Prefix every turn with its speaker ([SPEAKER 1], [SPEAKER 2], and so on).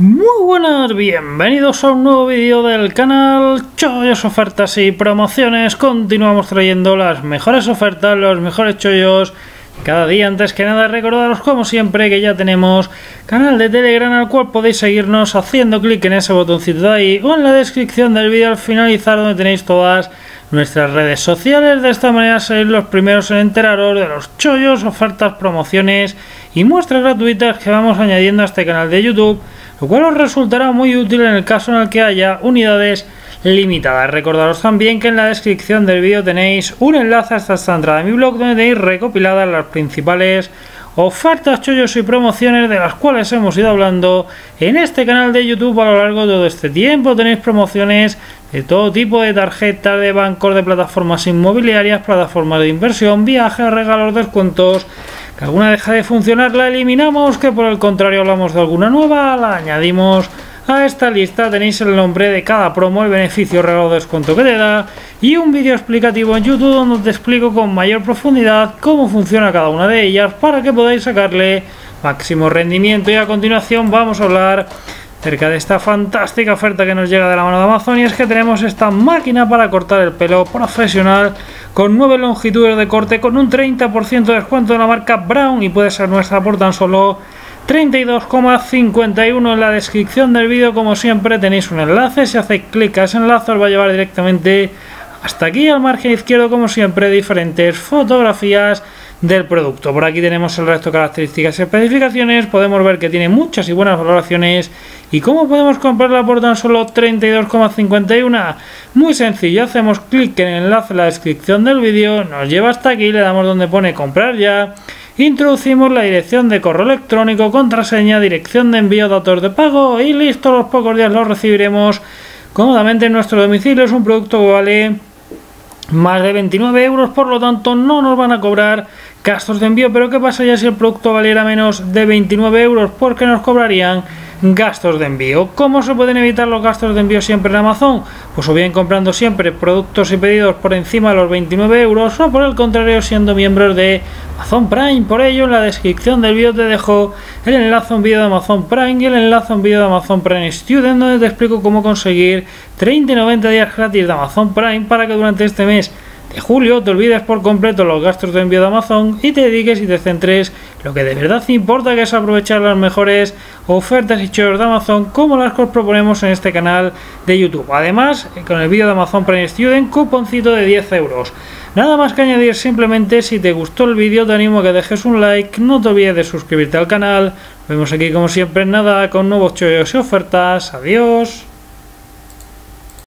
[SPEAKER 1] Muy buenas, bienvenidos a un nuevo vídeo del canal. Chollos, ofertas y promociones. Continuamos trayendo las mejores ofertas, los mejores chollos. Cada día antes que nada recordaros como siempre que ya tenemos canal de Telegram al cual podéis seguirnos haciendo clic en ese botoncito de ahí o en la descripción del vídeo al finalizar donde tenéis todas nuestras redes sociales. De esta manera seréis los primeros en enteraros de los chollos, ofertas, promociones y muestras gratuitas que vamos añadiendo a este canal de YouTube lo cual os resultará muy útil en el caso en el que haya unidades limitadas. Recordaros también que en la descripción del vídeo tenéis un enlace hasta esta entrada de mi blog donde tenéis recopiladas las principales ofertas, chollos y promociones de las cuales hemos ido hablando en este canal de YouTube a lo largo de todo este tiempo. Tenéis promociones de todo tipo de tarjetas, de bancos, de plataformas inmobiliarias, plataformas de inversión, viajes, regalos, descuentos que alguna deja de funcionar la eliminamos, que por el contrario hablamos de alguna nueva, la añadimos a esta lista. Tenéis el nombre de cada promo, el beneficio, regalo, descuento que te da y un vídeo explicativo en YouTube donde te explico con mayor profundidad cómo funciona cada una de ellas para que podáis sacarle máximo rendimiento. Y a continuación vamos a hablar acerca de esta fantástica oferta que nos llega de la mano de Amazon y es que tenemos esta máquina para cortar el pelo profesional con nueve longitudes de corte con un 30% de descuento de la marca Brown y puede ser nuestra por tan solo 32,51 en la descripción del vídeo. Como siempre tenéis un enlace si hacéis clic a ese enlace os va a llevar directamente hasta aquí al margen izquierdo como siempre diferentes fotografías del producto. Por aquí tenemos el resto de características y especificaciones. Podemos ver que tiene muchas y buenas valoraciones. ¿Y cómo podemos comprarla por tan solo 32,51? Muy sencillo, hacemos clic en el enlace en la descripción del vídeo, nos lleva hasta aquí, le damos donde pone comprar ya. Introducimos la dirección de correo electrónico, contraseña, dirección de envío, datos de pago y listo, los pocos días lo recibiremos cómodamente en nuestro domicilio. Es un producto que vale más de 29 euros, por lo tanto no nos van a cobrar gastos de envío. Pero ¿qué pasa ya si el producto valiera menos de 29 euros? Porque nos cobrarían gastos de envío. ¿Cómo se pueden evitar los gastos de envío siempre en Amazon? Pues o bien comprando siempre productos y pedidos por encima de los 29 euros o por el contrario siendo miembros de Amazon Prime. Por ello en la descripción del vídeo te dejo el enlace a un vídeo de Amazon Prime y el enlace a un vídeo de Amazon Prime Student donde te explico cómo conseguir 30 y 90 días gratis de Amazon Prime para que durante este mes de julio te olvides por completo los gastos de envío de Amazon y te dediques y te centres lo que de verdad importa que es aprovechar las mejores ofertas y chollos de Amazon como las que os proponemos en este canal de YouTube. Además, con el vídeo de Amazon Prime Student, cuponcito de 10 euros. Nada más que añadir, simplemente si te gustó el vídeo te animo a que dejes un like, no te olvides de suscribirte al canal. Nos vemos aquí como siempre nada con nuevos chollos y ofertas. Adiós.